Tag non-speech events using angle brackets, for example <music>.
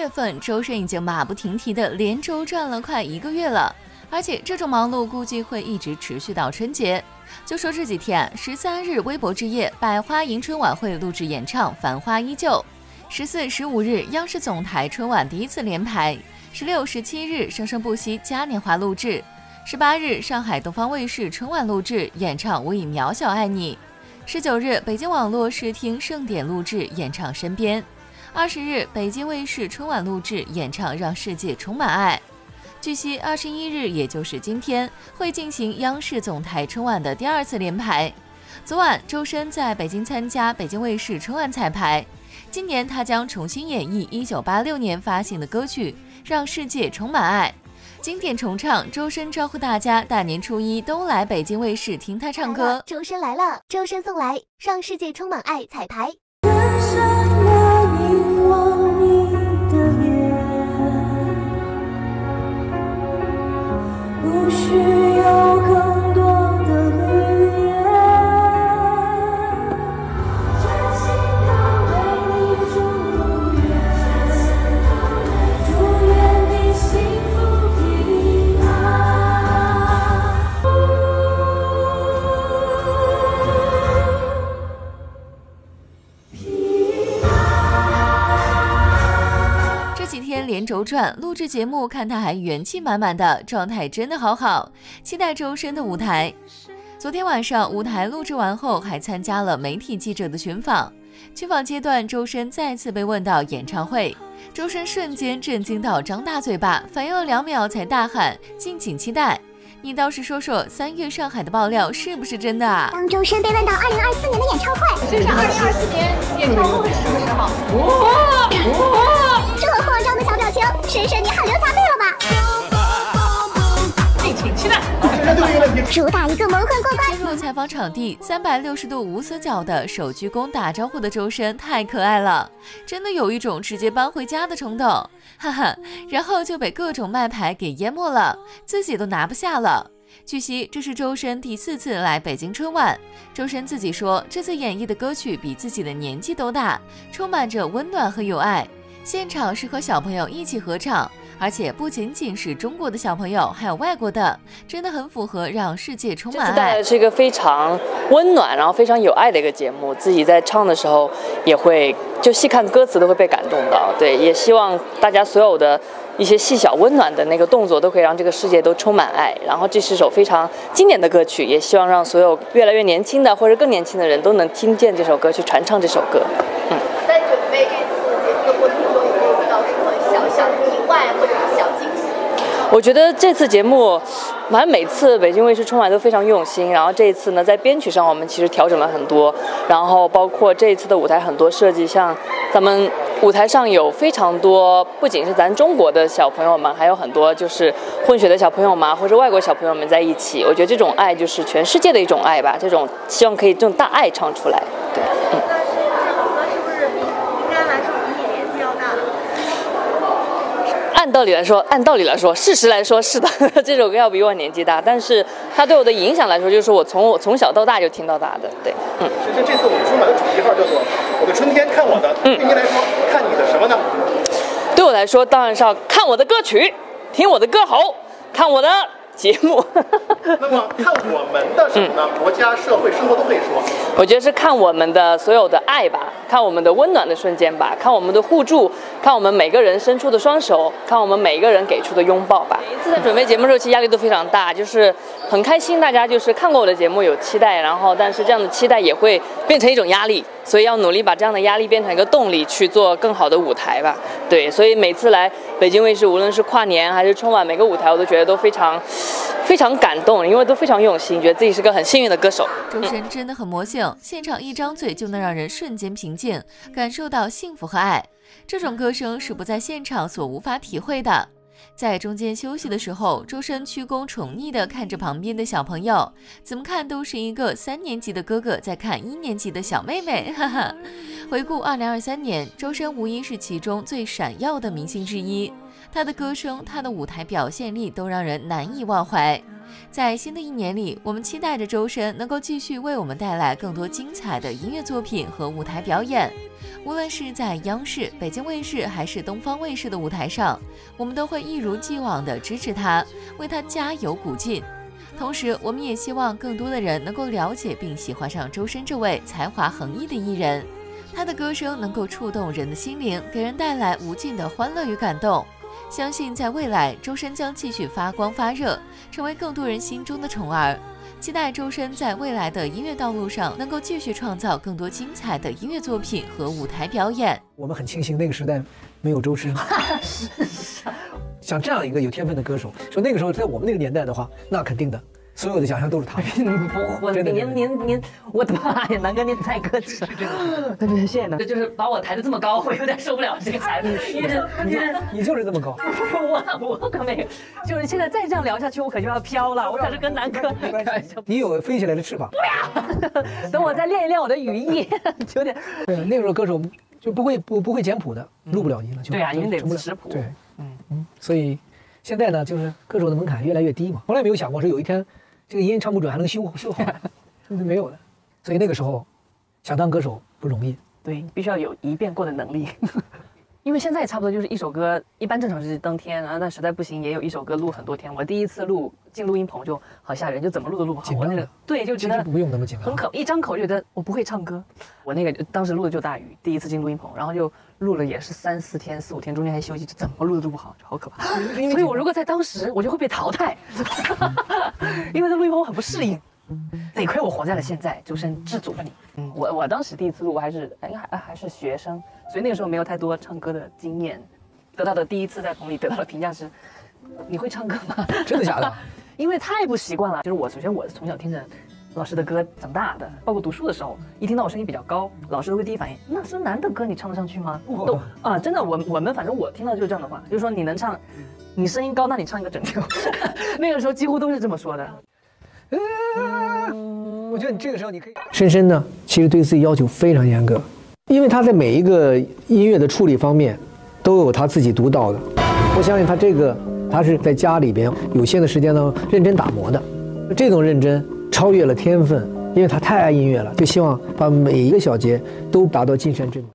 月份，周深已经马不停蹄的连轴转了快一个月了，而且这种忙碌估计会一直持续到春节。就说这几天，十三日微博之夜，百花迎春晚会录制演唱《繁花依旧》；十四、十五日，央视总台春晚第一次连排；十六、十七日，生生不息嘉年华录制；十八日，上海东方卫视春晚录制演唱《我已渺小爱你》；十九日，北京网络视听盛典录制演唱《身边》。二十日，北京卫视春晚录制演唱《让世界充满爱》。据悉，二十一日，也就是今天，会进行央视总台春晚的第二次联排。昨晚，周深在北京参加北京卫视春晚彩排。今年，他将重新演绎一九八六年发行的歌曲《让世界充满爱》，经典重唱。周深招呼大家大年初一都来北京卫视听他唱歌。周深来了，周深送来《让世界充满爱》彩排。不需要轴转录制节目，看他还元气满满的，状态真的好好。期待周深的舞台。昨天晚上舞台录制完后，还参加了媒体记者的群访。群访阶段，周深再次被问到演唱会，周深瞬间震惊到张大嘴巴，反应了两秒才大喊：“敬请期待！”你倒是说说，三月上海的爆料是不是真的啊？当周深被问到二零二四年的演唱会，这是二零二四年演唱会是什么时候？哇哇！深深你汗流浃背了吧？敬请期待。主打一个蒙混过关。进入采访场地，三百六十度无死角的手鞠躬打招呼的周深太可爱了，真的有一种直接搬回家的冲动，哈哈。然后就被各种卖牌给淹没了，自己都拿不下了。据悉，这是周深第四次来北京春晚。周深自己说，这次演绎的歌曲比自己的年纪都大，充满着温暖和友爱。现场是和小朋友一起合唱，而且不仅仅是中国的小朋友，还有外国的，真的很符合让世界充满爱。是一个非常温暖，然后非常有爱的一个节目。自己在唱的时候，也会就细看歌词都会被感动到。对，也希望大家所有的一些细小温暖的那个动作，都可以让这个世界都充满爱。然后这是首非常经典的歌曲，也希望让所有越来越年轻的或者更年轻的人都能听见这首歌，去传唱这首歌。嗯。在准备这次节目的过程中，有没有遇到什么小小的意外或者是小惊喜？我觉得这次节目，反正每次北京卫视春晚都非常用心。然后这一次呢，在编曲上我们其实调整了很多，然后包括这一次的舞台很多设计，像咱们舞台上有非常多，不仅是咱中国的小朋友们，还有很多就是混血的小朋友们或者外国小朋友们在一起。我觉得这种爱就是全世界的一种爱吧，这种希望可以这种大爱唱出来。对，嗯。按道理来说，按道理来说，事实来说是的，<laughs> 这首歌要比我年纪大，但是它对我的影响来说，就是我从我从小到大就听到大的，对，嗯。其实这次我们春晚的主题号叫做“我的春天看我的”，对您来说，看你的什么呢？对我来说，当然是要看我的歌曲，听我的歌喉，看我的节目。那么看我们的什么呢？国家、社会、生活都可以说。我觉得是看我们的所有的爱吧，看我们的温暖的瞬间吧，看我们的互助，看我们每个人伸出的双手，看我们每一个人给出的拥抱吧。每一次在准备节目的时候，其实压力都非常大，就是很开心，大家就是看过我的节目有期待，然后但是这样的期待也会变成一种压力，所以要努力把这样的压力变成一个动力，去做更好的舞台吧。对，所以每次来北京卫视，无论是跨年还是春晚，每个舞台我都觉得都非常非常感动，因为都非常用心，觉得自己是个很幸运的歌手。周深真的很魔性，现场一张嘴就能让人瞬间平静，感受到幸福和爱。这种歌声是不在现场所无法体会的。在中间休息的时候，周深鞠躬宠溺地看着旁边的小朋友，怎么看都是一个三年级的哥哥在看一年级的小妹妹，哈哈。回顾二零二三年，周深无疑是其中最闪耀的明星之一。他的歌声、他的舞台表现力都让人难以忘怀。在新的一年里，我们期待着周深能够继续为我们带来更多精彩的音乐作品和舞台表演。无论是在央视、北京卫视还是东方卫视的舞台上，我们都会一如既往地支持他，为他加油鼓劲。同时，我们也希望更多的人能够了解并喜欢上周深这位才华横溢的艺人。他的歌声能够触动人的心灵，给人带来无尽的欢乐与感动。相信在未来，周深将继续发光发热，成为更多人心中的宠儿。期待周深在未来的音乐道路上能够继续创造更多精彩的音乐作品和舞台表演。我们很庆幸那个时代没有周深，<laughs> 像这样一个有天分的歌手，说那个时候在我们那个年代的话，那肯定的。所有的奖项都是他。<laughs> 不混，您您您，我的妈呀，<laughs> 南哥您太客气了，对对，谢谢南哥，就是把我抬得这么高，<laughs> 我有点受不了这个抬。因为因为你就是这么高，我我可没有，就是现在再这样聊下去，我可就要飘了，我可是跟南哥。你有飞起来的翅膀。不要等我再练一练我的羽翼，有点。对，那时候歌手就不会不不会简谱的，录不了音了。对呀，因为得识谱。对，嗯嗯，所以现在呢，就是歌手的门槛越来越低嘛，从来没有想过说有一天。这个音唱不准还能修修好，是 <laughs> 没有的。所以那个时候，想当歌手不容易。对，必须要有一遍过的能力。因为现在也差不多就是一首歌，一般正常是当天，然后但实在不行，也有一首歌录很多天。我第一次录进录音棚就好吓人，就怎么录都录不好。我那个对，就觉得不用那么紧张，很可，一张口就觉得我不会唱歌。我那个当时录的就大雨，第一次进录音棚，然后就录了也是三四天、四五天，中间还休息，就怎么录都录不好，就好可怕。所以我如果在当时，我就会被淘汰。<laughs> 因为在录音棚我很不适应，得亏我活在了现在，周深知足了你。嗯，我我当时第一次录，我还是哎还还是学生，所以那个时候没有太多唱歌的经验，得到的第一次在棚里得到的评价是，你会唱歌吗？<laughs> 真的假的？<laughs> 因为太不习惯了。就是我首先我是从小听着老师的歌长大的，包括读书的时候，一听到我声音比较高，老师都会第一反应，那孙楠的歌你唱得上去吗？都啊，真的，我我们反正我听到就是这样的话，就是说你能唱。你声音高，那你唱一个拯救。<laughs> 那个时候几乎都是这么说的。觉得你这个时候你可以。深深呢，其实对自己要求非常严格，因为他在每一个音乐的处理方面，都有他自己独到的。我相信他这个，他是在家里边有限的时间当中，认真打磨的。这种认真超越了天分，因为他太爱音乐了，就希望把每一个小节都达到尽善尽美。